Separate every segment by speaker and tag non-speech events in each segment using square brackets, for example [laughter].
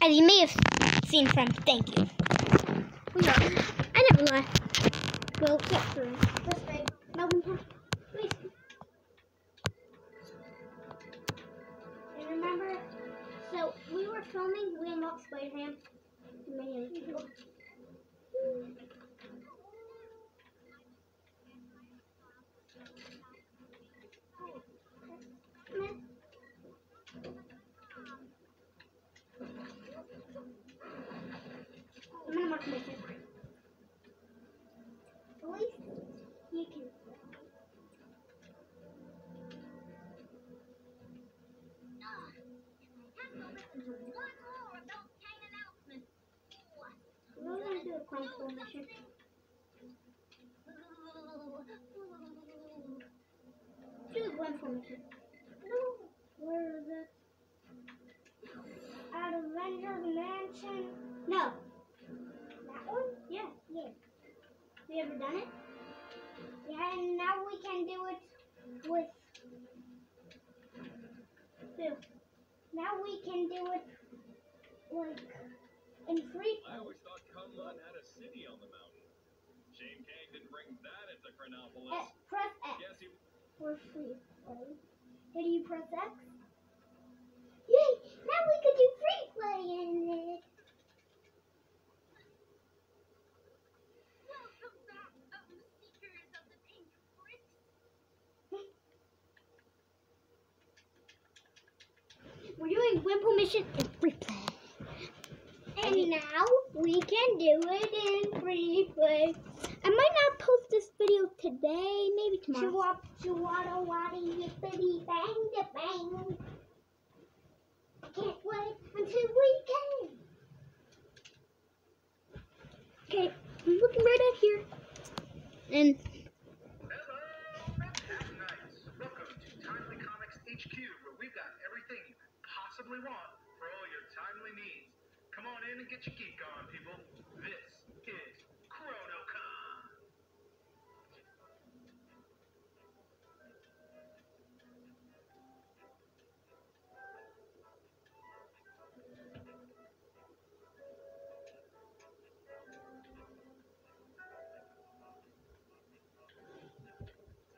Speaker 1: As you may have seen from Thank You. No, I never lie. Well, yeah, through. Melbourne Park. Please. And remember, so we were filming, we unlocked Spider-Ham. Many other people. A coin formation. Do a. No, where is it? At Avengers Mansion. No. That one? Yeah. Yeah. Have you ever done it? Yeah, and now we can do it with. Now we can do it like in free
Speaker 2: I always thought Kunlun had city on the mountain. Shame Kang didn't bring that into Chronopolis.
Speaker 1: Press X
Speaker 2: Guess he
Speaker 1: for free play. Did you press X? Yay! Now we could do free play in it. Welcome back, of the speakers of the paint report. We're doing Wimple Mission in free play. And now we can do it in free play. I might not post this video today, maybe tomorrow. Chewop, chewada, wada, yippity, bang, da, bang. Can't wait until weekend. Okay, I'm looking right at here. And
Speaker 3: Hello, Red on in and get your geek on, people. This is ChronoCon.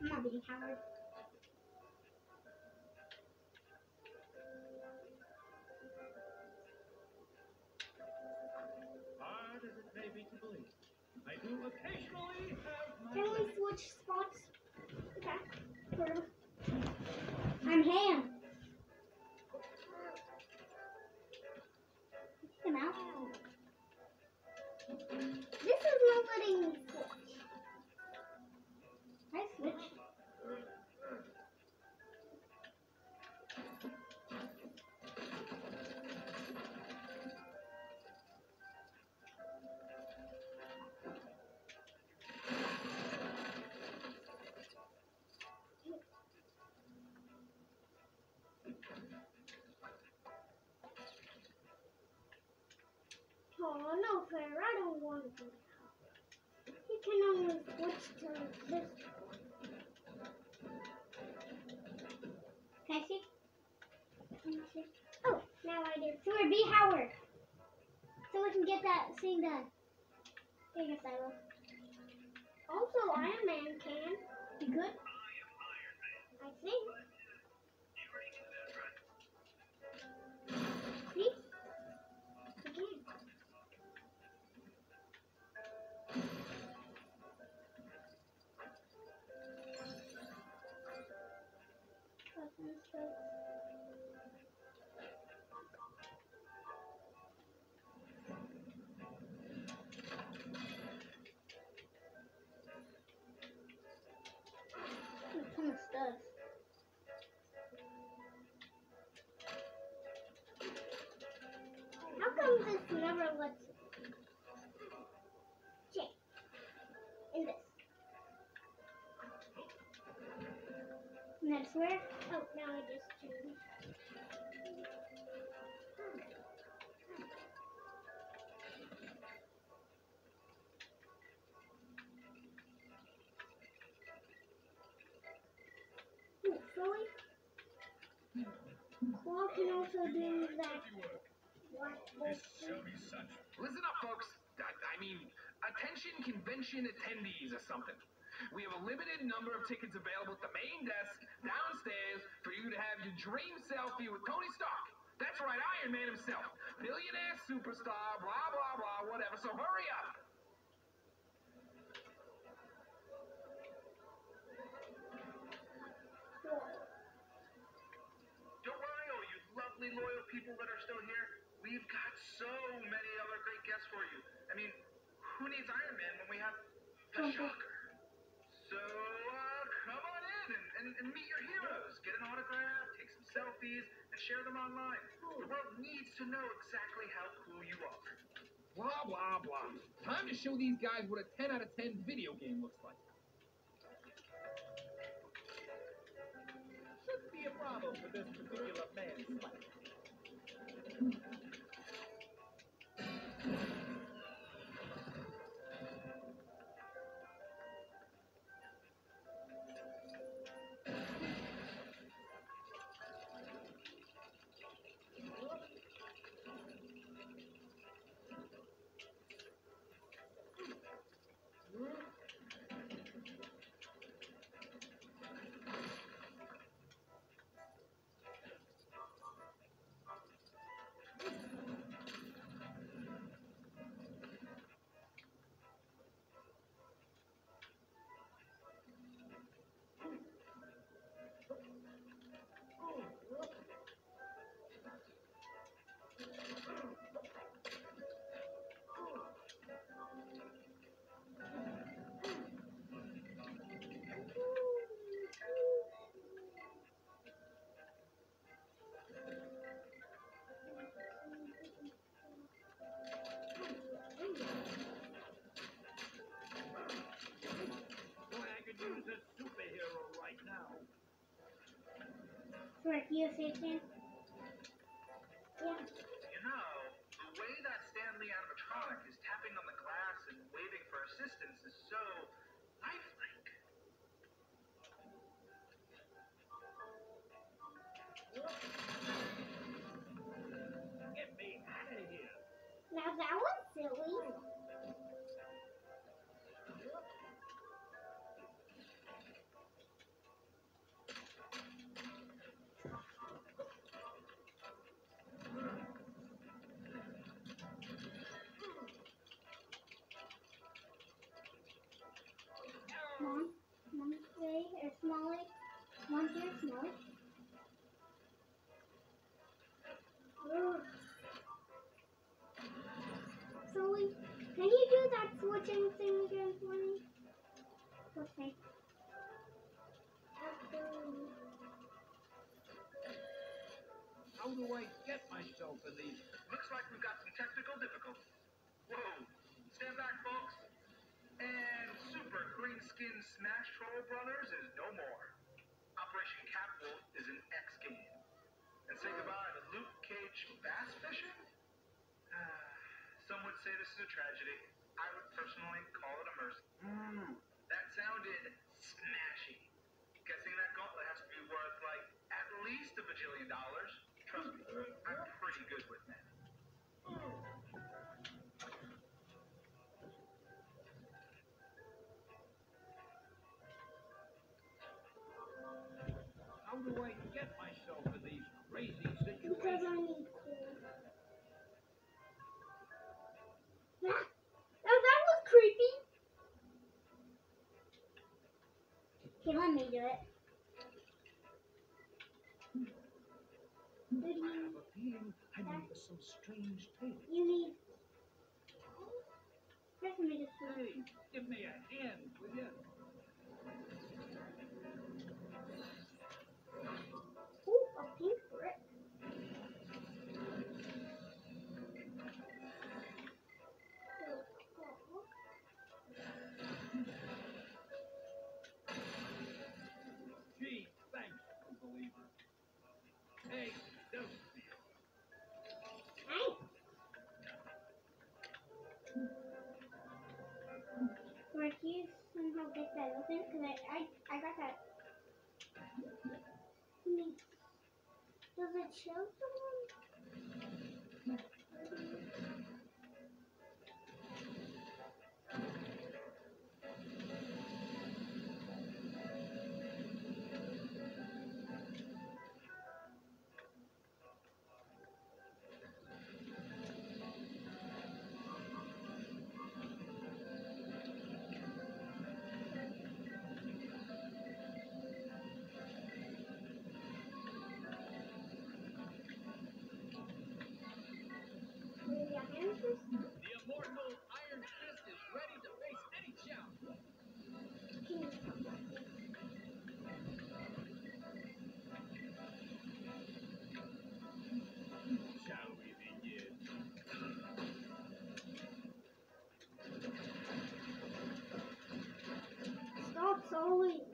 Speaker 1: I'm not being Howard. Oh no, Claire, I don't want to do that. You can only switch to this. Can I see? Can I see? Oh, now I do. So we're B Howard. So we can get that scene done. Here you go, Silo. Also, Iron Man can. You good? I think. How come this never lets check in this? And that's where? Can also do that.
Speaker 3: Listen up, folks. I, I mean, attention convention attendees or something. We have a limited number of tickets available at the main desk downstairs you to have your dream selfie with Tony Stark. That's right, Iron Man himself. Billionaire superstar, blah, blah, blah, whatever. So hurry up. Don't worry, all you lovely, loyal people that are still here. We've got so many other great guests for you. I mean, who needs Iron Man when we have the. Shocker? So, uh, come on in and, and, meet your heroes. Get an autograph, take some selfies, and share them online. The world needs to know exactly how cool you are.
Speaker 2: Blah, blah, blah. Time to show these guys what a 10 out of 10 video game looks like. Shouldn't be a problem for this particular
Speaker 4: For you, Satan. Yeah.
Speaker 3: You know, the way that Stan Lee animatronic is tapping on the glass and waving for assistance is so lifelike.
Speaker 2: Get me out of here.
Speaker 4: Now that was or Smalley. Mom, here, Smalley. Ugh. Oh. Sully, can you do that switching thing again for me? Okay.
Speaker 2: How do I get myself in these?
Speaker 3: Looks like we've got some technical difficulties. Whoa, stand back, folks. And Super Skin Smash Troll Brothers is no more. Operation Catwolf is an X game. And say goodbye to Luke Cage bass fishing? [sighs] Some would say this is a tragedy. I would personally call it a mercy.
Speaker 2: Hmm.
Speaker 3: That sounded smashy. Guessing that gauntlet has to be worth like at least a bajillion dollars.
Speaker 4: Okay, let me do it.
Speaker 2: I
Speaker 4: you,
Speaker 2: have a feeling I'm some strange
Speaker 4: you need? First, let me just
Speaker 2: Hey, give me a hand, will you?
Speaker 4: Because I, I, I got that. Hmm. Does it
Speaker 1: Ui.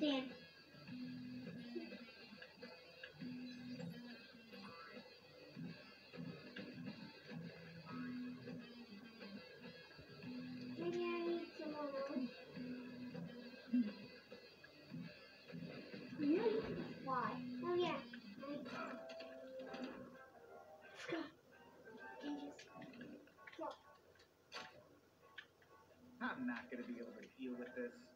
Speaker 1: understand. Why? Oh yeah. Let's go.
Speaker 3: I'm not going to be able to deal with this.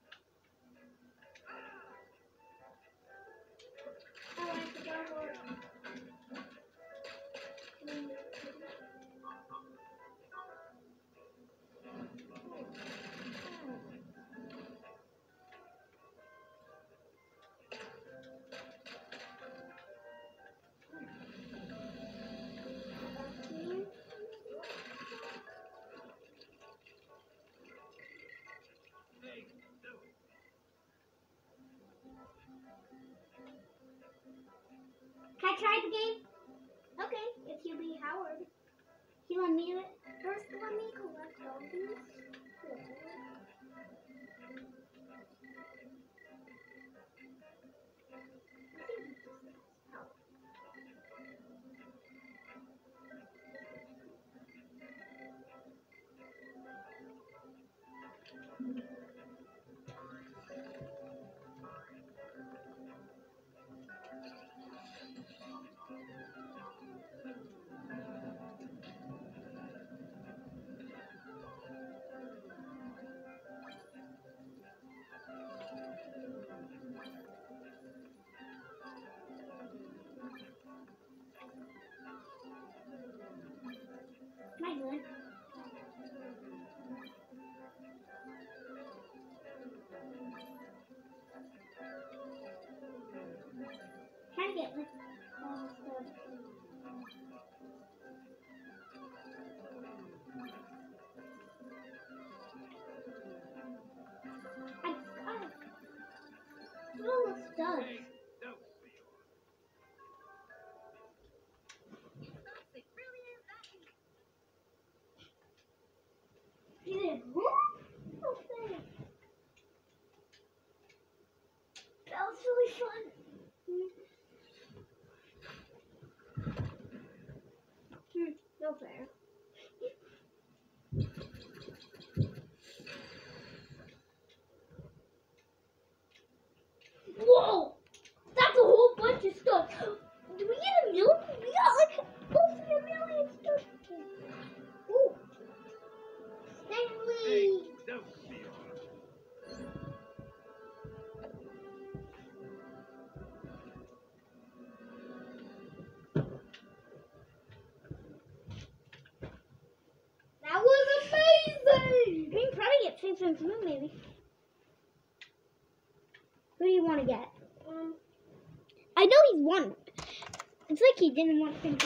Speaker 1: on me
Speaker 4: right done. Maybe. Who do you want to get?
Speaker 1: Um,
Speaker 4: I know he's won. It's like he didn't want Moon.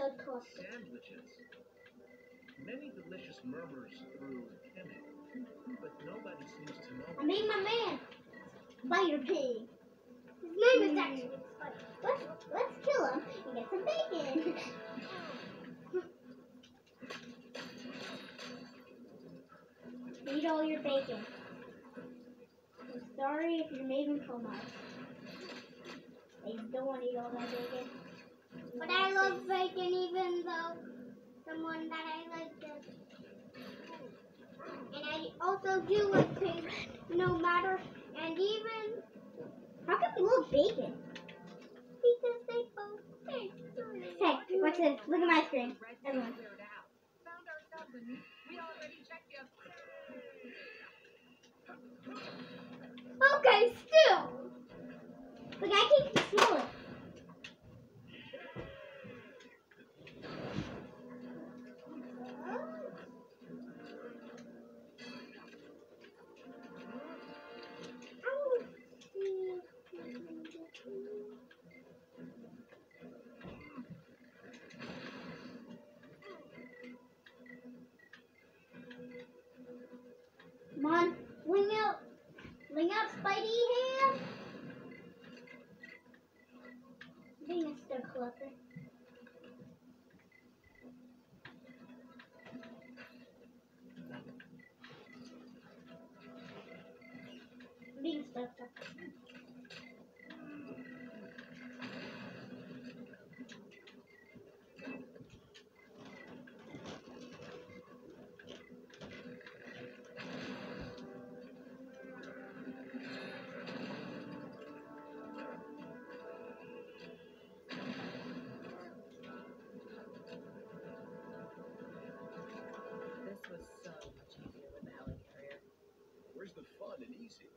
Speaker 4: Stud collector.
Speaker 5: Sandwiches. Many delicious murmurs through Kemet, but nobody seems to know.
Speaker 4: I made my man. Spider Pig.
Speaker 1: His name is actually Spider.
Speaker 4: Let's let's kill him and get some bacon. [laughs] Eat all your bacon. I'm sorry if you're making so much. I don't want to eat all that bacon.
Speaker 1: But I love bacon even though someone that I like does. And I also do like pig no matter and even
Speaker 4: How come we love bacon?
Speaker 1: because they both taste good.
Speaker 4: Hey, watch this. Look at my screen. Everyone.
Speaker 6: Found ourselves a new. We already checked you.
Speaker 4: Okay, still. Look, I can
Speaker 6: This was so much easier with the helicarrier.
Speaker 7: Where's the fun and easy?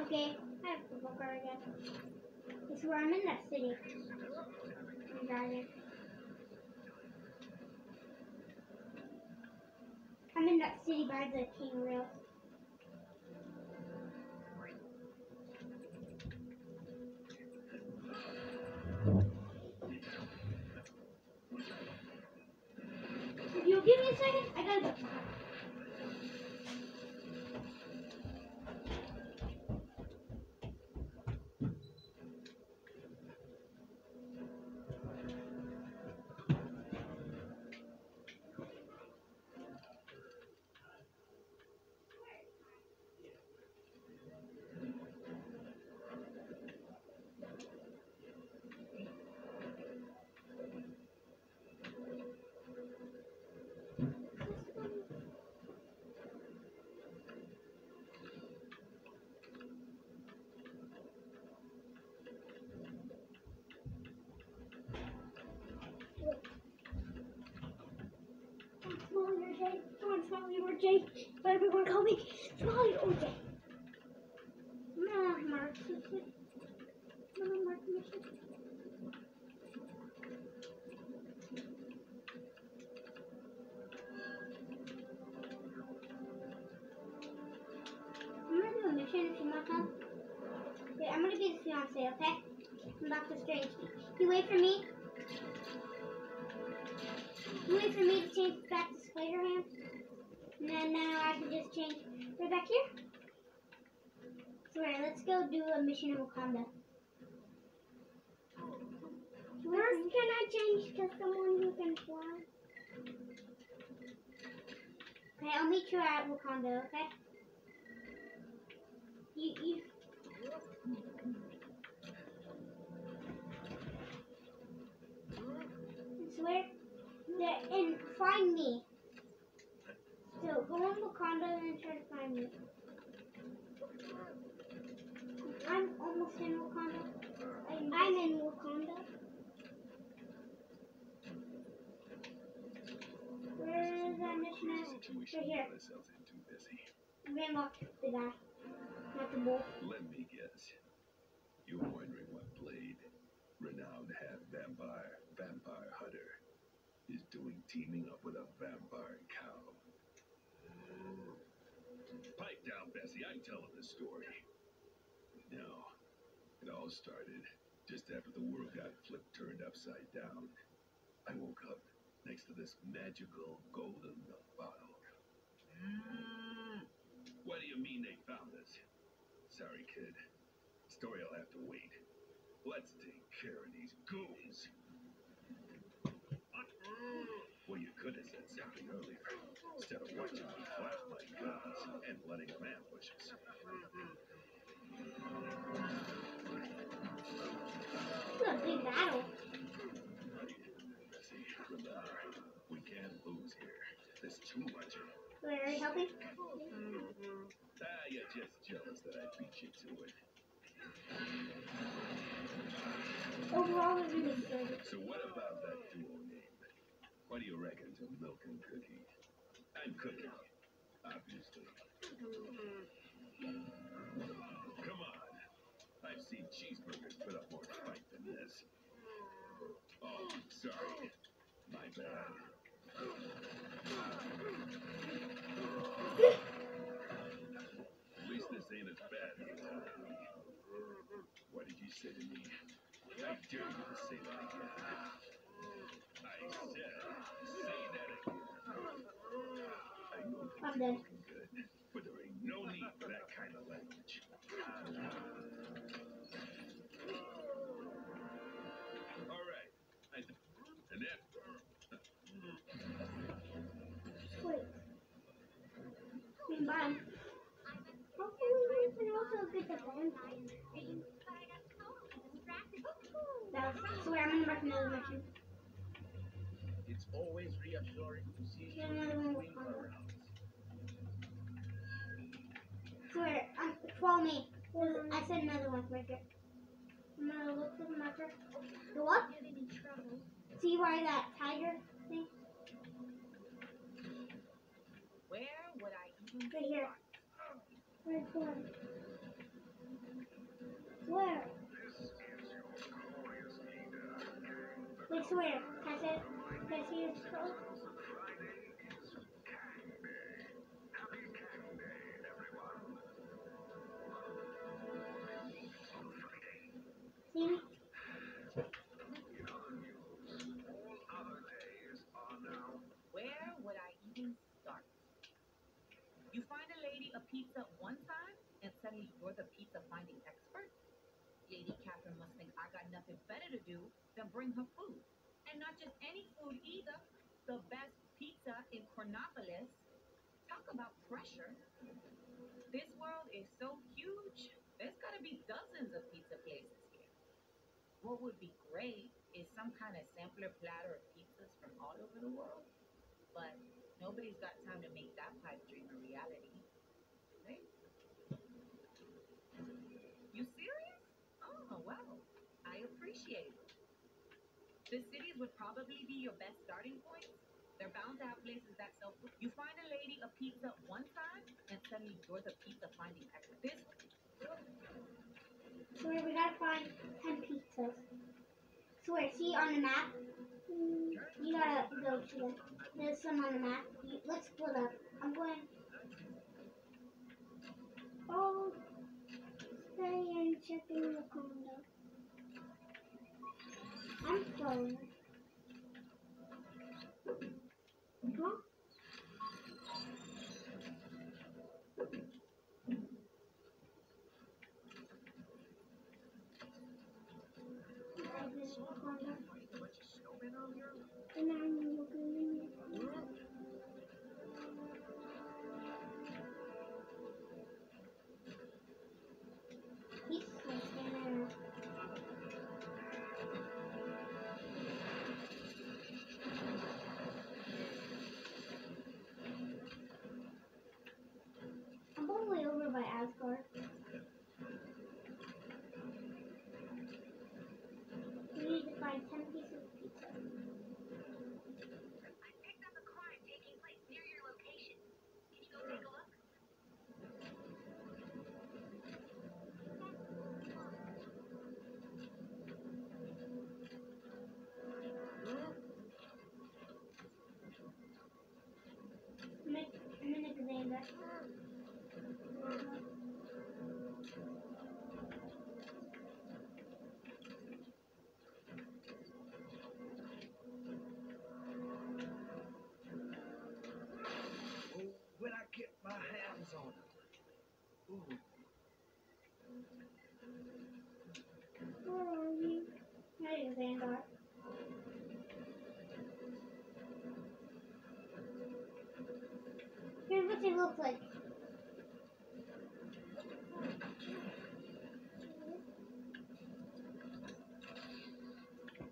Speaker 4: Okay, I have the again. Where I'm in that city. I'm. I'm in that city by the king rail. Jay. But everyone call me Smiley or change right back here. So right, let's go do a mission in Wakanda.
Speaker 1: First, can I change to someone who can fly?
Speaker 4: Okay, I'll meet you at Wakanda, okay? You, you. Swear that and find me. So go on Wakanda and try to find me. I'm almost in Wakanda. I'm, I'm in Wakanda. Where is that mission? Right here. I'm gonna lock the guy. Not the bull.
Speaker 5: Let me guess. You're wondering what Blade, renowned half vampire, vampire hunter, is doing teaming up with a vampire down, Bessie. I'm telling the story. No, it all started just after the world got flipped turned upside down. I woke up next to this magical golden milk bottle. Mm. What do you mean they found us? Sorry, kid. Story, I'll have to wait. Let's take care of these goons. Mm. Well, you could have said something earlier instead of watching me flash my guns and letting them ambush us.
Speaker 4: This a big battle.
Speaker 5: Bessie, remember, we can't lose here. There's too much.
Speaker 4: Wait, are you helping?
Speaker 5: Ah, you're just jealous that I beat you to it.
Speaker 4: Overall, we're really good.
Speaker 5: So what about that? What do you reckon to Milk and Cookie? I'm Cookie, obviously. Come on. I've seen cheeseburgers put up more fight than this. Oh, sorry. My bad. At least this ain't as bad. What did you say to me? I dare you to say that again. I said, say that again. I know you're
Speaker 4: I'm dead.
Speaker 5: but there ain't no need for that kind of language. All right. And that.
Speaker 4: Wait. Bye.
Speaker 1: Hopefully, we can also get the vampire.
Speaker 4: That was, I'm mark another.
Speaker 5: It's always reassuring to see
Speaker 4: Wakanda.
Speaker 5: around.
Speaker 4: Swear, um, follow me. I said another one right there. I'm gonna look for the marker. Go up. See why that tiger thing?
Speaker 6: Where would I even
Speaker 4: Right here.
Speaker 1: Where's one? Where?
Speaker 4: Wait, swear. Can I say, can I see your scroll?
Speaker 6: Pizza one time, and suddenly you're the pizza finding expert? Lady Catherine must think I got nothing better to do than bring her food. And not just any food either, the best pizza in Chronopolis. Talk about pressure. This world is so huge, there's gotta be dozens of pizza places here. What would be great is some kind of sampler platter of pizzas from all over the world but nobody's got time to make that pipe dream a reality. Right? You serious? Oh, wow. I appreciate it. The cities would probably be your best starting point. They're bound to have places that sell food. You find a lady a pizza one time, and suddenly you're the pizza finding expert. This
Speaker 4: Swear, we gotta find 10 pizzas. Swear, see on the map? You gotta go to them. There's some on the map. Let's split up. I'm going.
Speaker 1: Oh,
Speaker 4: stay and check in the condo. I'm sorry. Huh? Here's what they look like.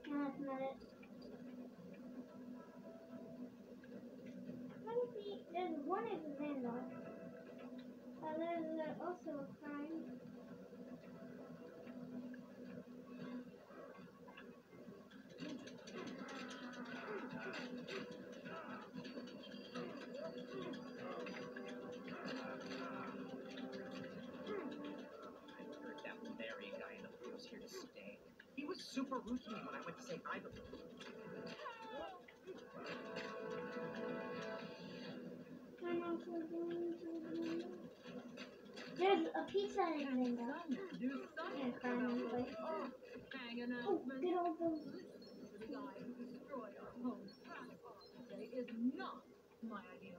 Speaker 4: No, that's not it. Let me see. There's one of Xandar. Uh, there's uh, also a crime.
Speaker 8: heard that Larry guy in the was here to stay. He was super rude to me when I went to say hi to him.
Speaker 4: I'm also. There's a pizza in Xandar.
Speaker 9: Do
Speaker 4: Yeah, crime in the Oh, get all those.
Speaker 9: The guy who destroyed our home today is not my idea.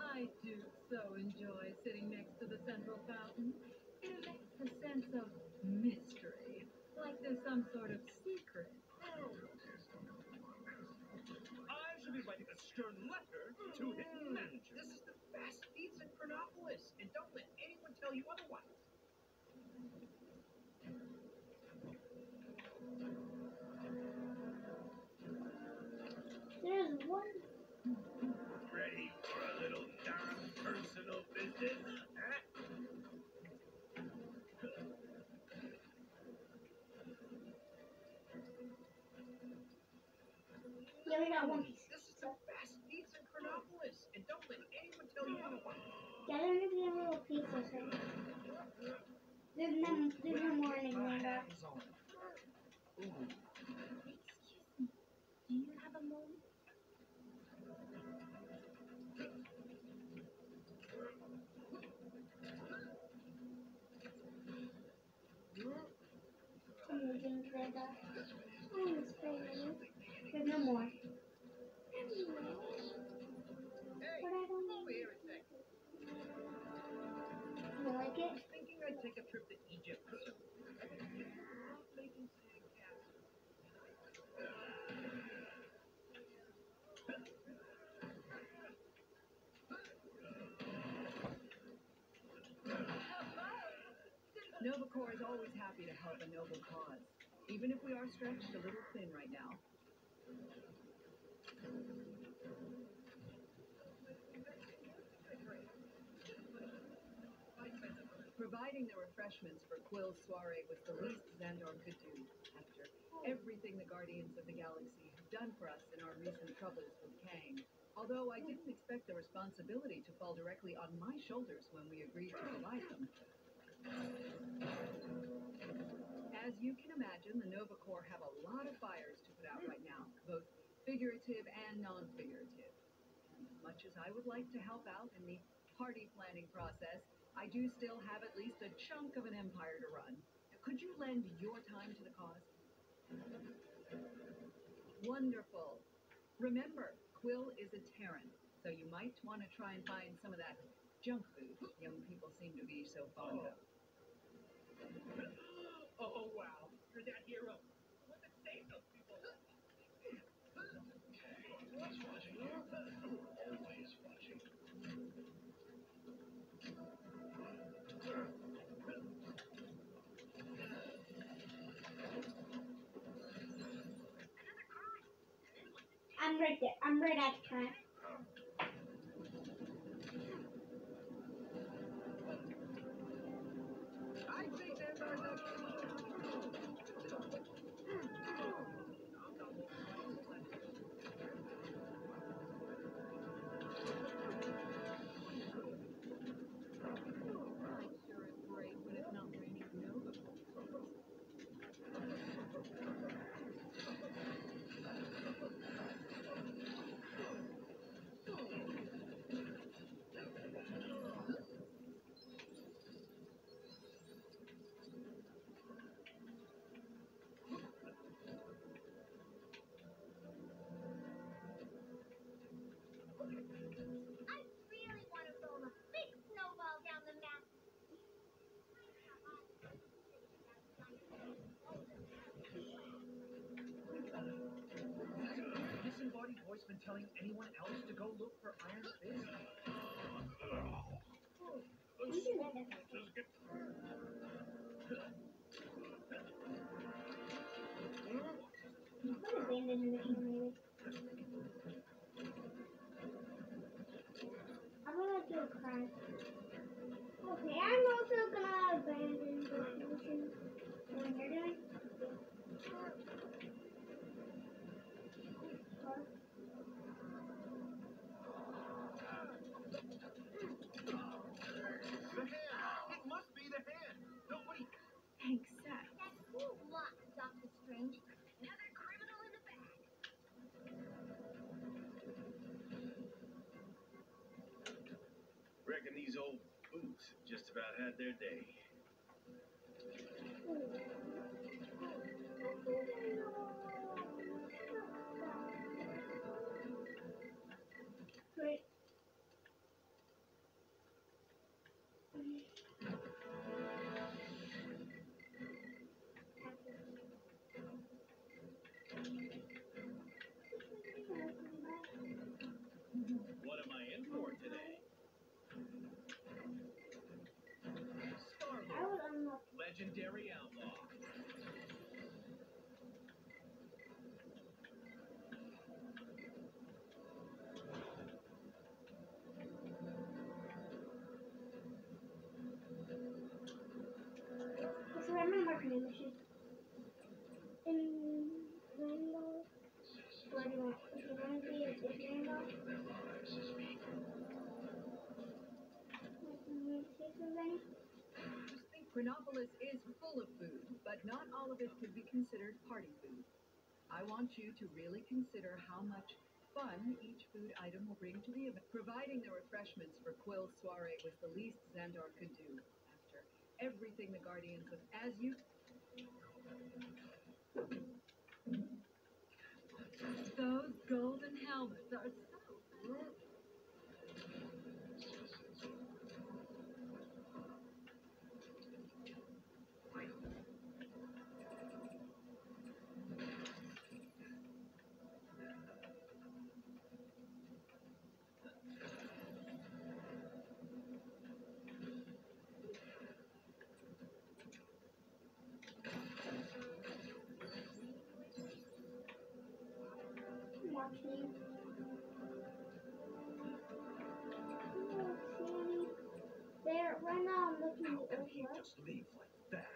Speaker 9: I do so enjoy sitting next to the central fountain. It elicits a sense of mystery, like there's some sort of secret.
Speaker 5: I shall be writing a stern letter to his hmm. manager.
Speaker 8: This is the best pizza in Chronopolis, and don't let anyone tell you otherwise.
Speaker 4: There's one.
Speaker 5: Ready for a little non-personal business? Huh?
Speaker 4: Yeah, we got one piece.
Speaker 8: This is the best pizza in Chronopolis, and don't let anyone tell you otherwise.
Speaker 4: Yeah, there to little thing. There's no, there's no more in
Speaker 8: My Xandar. it.
Speaker 9: Excuse me, do you have a moment?
Speaker 4: There's no more. I don't
Speaker 8: here a sec.
Speaker 4: You like it?
Speaker 8: Thinking I'd take a trip to Egypt. Sandcastles.
Speaker 10: Nova Corps is always happy to help a noble cause, even if we are stretched a little thin right now. Providing the refreshments for Quill's soiree was the least Xandar could do after everything the Guardians of the Galaxy have done for us in our recent troubles with Kang. Although I didn't expect the responsibility to fall directly on my shoulders when we agreed to provide them. As you can imagine, the Nova Corps have a lot of fires to put out right now, both figurative and non-figurative. much as I would like to help out in the party planning process, I do still have at least a chunk of an empire to run. Could you lend your time to the cause? Wonderful. Remember, Quill is a Terran, so you might want to try and find some of that junk food young people seem to be so fond of.
Speaker 8: Oh, oh wow. You're that hero. Those people?
Speaker 4: I'm right there. I'm right at the front.
Speaker 8: Voice been telling anyone else to go look for Iron Fist?
Speaker 4: I'm gonna do a cry. Okay, I'm also gonna abandon the mission when you're doing.
Speaker 3: The hand! It must be the hand! Nobody.
Speaker 10: Thanks, Seth.
Speaker 11: That's cool luck, Doctor Strange. Another criminal in the bag.
Speaker 5: Reckon these old boots have just about had their day.
Speaker 7: In.
Speaker 10: Chronopolis is full of food, but not all of it could be considered party food. I want you to really consider how much fun each food item will bring to the event. Providing the refreshments for Quill's soiree was the least Xandar could do after everything the Guardians of As you Those golden helmets are so
Speaker 5: he just leave like that?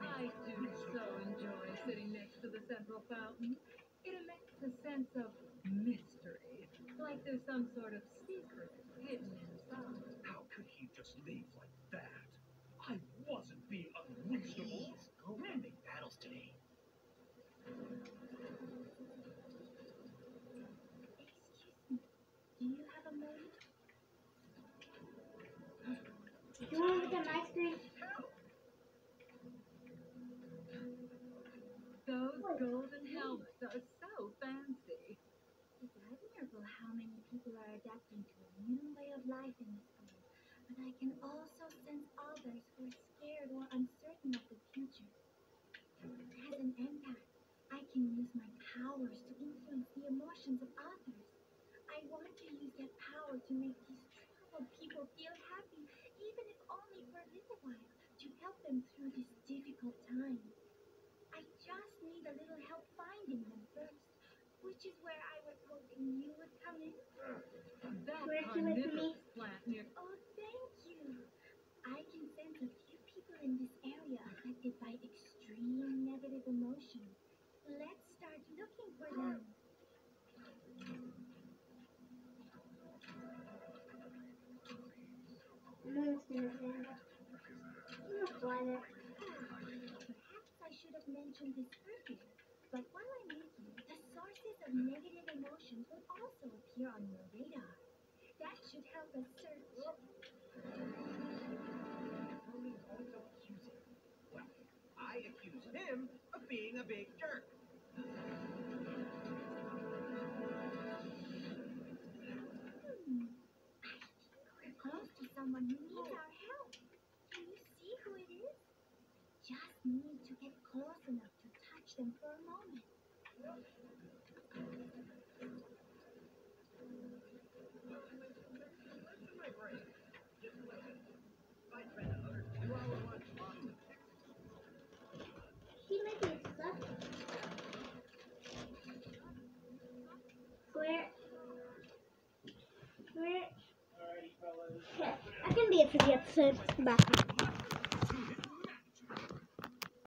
Speaker 5: I
Speaker 10: do so enjoy sitting next to the central fountain. It elicits a sense of mystery, like there's some sort of
Speaker 5: Gosto. being
Speaker 11: a
Speaker 8: big jerk.
Speaker 11: Close to someone who needs our help. Can you see who it is? Just need to get close enough to touch them for a moment.
Speaker 1: second day episode. Bye.